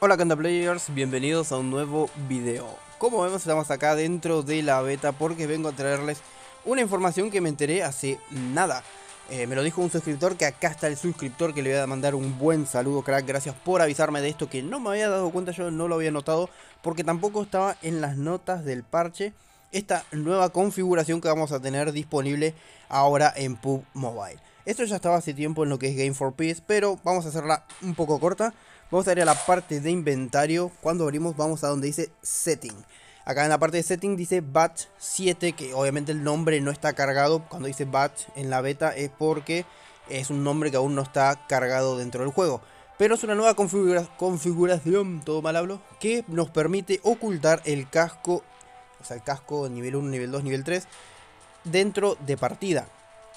Hola Canta Players, bienvenidos a un nuevo video. Como vemos estamos acá dentro de la beta porque vengo a traerles una información que me enteré hace nada. Eh, me lo dijo un suscriptor que acá está el suscriptor que le voy a mandar un buen saludo crack. Gracias por avisarme de esto que no me había dado cuenta, yo no lo había notado porque tampoco estaba en las notas del parche esta nueva configuración que vamos a tener disponible ahora en PUB Mobile. Esto ya estaba hace tiempo en lo que es Game for Peace, pero vamos a hacerla un poco corta. Vamos a ir a la parte de inventario. Cuando abrimos vamos a donde dice Setting. Acá en la parte de Setting dice Batch 7, que obviamente el nombre no está cargado. Cuando dice Batch en la beta es porque es un nombre que aún no está cargado dentro del juego. Pero es una nueva configuración, todo mal hablo, que nos permite ocultar el casco, sea, el casco nivel 1, nivel 2, nivel 3, dentro de partida.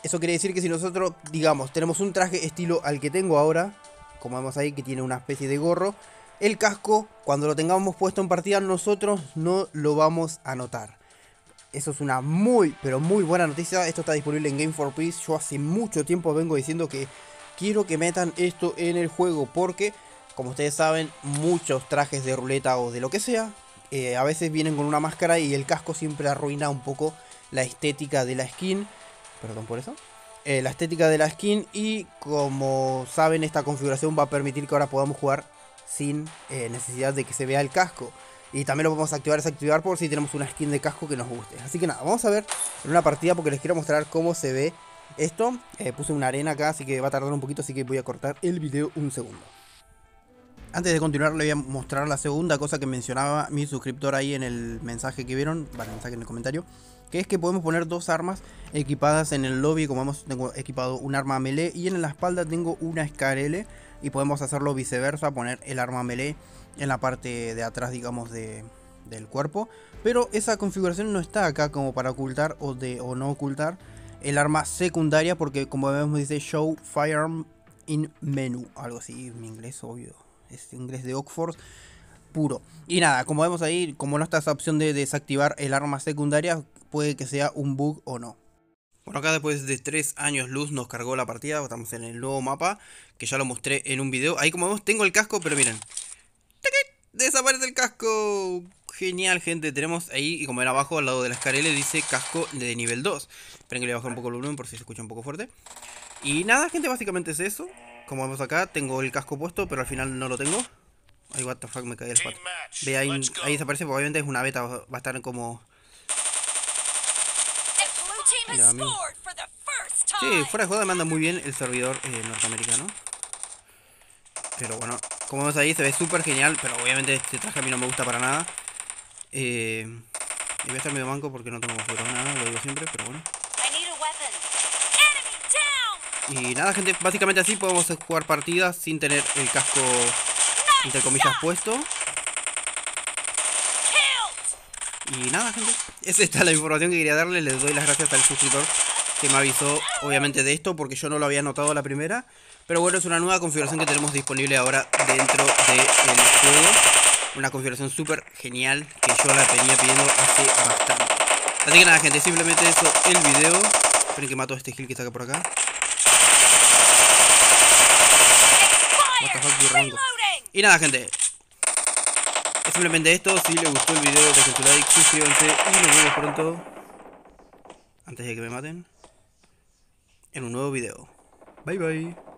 Eso quiere decir que si nosotros, digamos, tenemos un traje estilo al que tengo ahora, como vemos ahí que tiene una especie de gorro, el casco, cuando lo tengamos puesto en partida, nosotros no lo vamos a notar. Eso es una muy, pero muy buena noticia. Esto está disponible en Game for Peace. Yo hace mucho tiempo vengo diciendo que quiero que metan esto en el juego porque, como ustedes saben, muchos trajes de ruleta o de lo que sea, eh, a veces vienen con una máscara y el casco siempre arruina un poco la estética de la skin. Perdón por eso. Eh, la estética de la skin y como saben esta configuración va a permitir que ahora podamos jugar sin eh, necesidad de que se vea el casco. Y también lo podemos activar desactivar por si tenemos una skin de casco que nos guste. Así que nada, vamos a ver en una partida porque les quiero mostrar cómo se ve esto. Puse una arena acá, así que va a tardar un poquito, así que voy a cortar el video un segundo. Antes de continuar, le voy a mostrar la segunda cosa que mencionaba mi suscriptor ahí en el mensaje que vieron, el mensaje en el comentario que es que podemos poner dos armas equipadas en el lobby, como vemos tengo equipado un arma melee y en la espalda tengo una SKRL y podemos hacerlo viceversa, poner el arma melee en la parte de atrás digamos de, del cuerpo, pero esa configuración no está acá como para ocultar o, de, o no ocultar el arma secundaria porque como vemos dice show firearm in menu, algo así en inglés obvio, es inglés de Oxford puro. Y nada, como vemos ahí, como no está esa opción de desactivar el arma secundaria, puede que sea un bug o no. Bueno, acá después de 3 años luz nos cargó la partida, estamos en el nuevo mapa, que ya lo mostré en un video. Ahí como vemos tengo el casco, pero miren. ¡Desaparece el casco! Genial, gente. Tenemos ahí, y como era abajo, al lado de la escarela, dice casco de nivel 2. Esperen que le bajo un poco el volumen por si se escucha un poco fuerte. Y nada, gente, básicamente es eso. Como vemos acá, tengo el casco puesto, pero al final no lo tengo. Ay, what the fuck, me caí el spot. Ve ahí, ahí desaparece, porque obviamente es una beta, va a estar como Sí, fuera de juego me anda muy bien el servidor eh, norteamericano. Pero bueno, como vemos ahí se ve súper genial, pero obviamente este traje a mí no me gusta para nada. Eh, y voy a estar medio manco porque no tengo nada, lo digo siempre, pero bueno. Y nada gente, básicamente así podemos jugar partidas sin tener el casco, entre comillas, puesto. Y nada, gente. Esa está la información que quería darle. Les doy las gracias al suscriptor que me avisó, obviamente, de esto, porque yo no lo había notado la primera. Pero bueno, es una nueva configuración que tenemos disponible ahora dentro del juego. Una configuración súper genial que yo la venía pidiendo hace bastante. Así que nada, gente, simplemente eso, el video. Esperen que mato este heal que está acá por acá. Y nada, gente, simplemente esto. Si les gustó el video, dejen su like, suscríbanse y nos vemos pronto. Antes de que me maten. En un nuevo video. Bye bye.